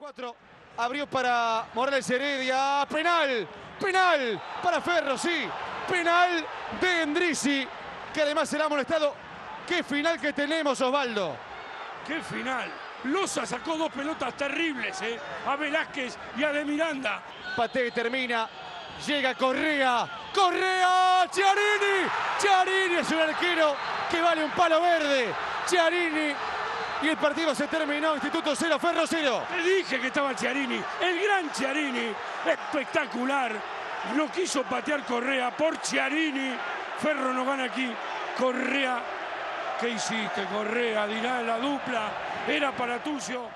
4. Abrió para Morales Heredia. Penal. Penal para Ferro, sí. Penal de Endrisi, que además será molestado. Qué final que tenemos, Osvaldo. ¡Qué final! Loza sacó dos pelotas terribles, ¿eh? A Velázquez y a De Miranda. Pate termina. Llega Correa. Correa. Chiarini. Chiarini es un arquero que vale un palo verde. Chiarini. Y el partido se terminó. Instituto 0, Ferro 0. Te dije que estaba Chiarini. El gran Chiarini. Espectacular. No quiso patear Correa por Chiarini. Ferro no gana aquí. Correa. ¿Qué hiciste, Correa? Dirá la dupla. Era para Tucio.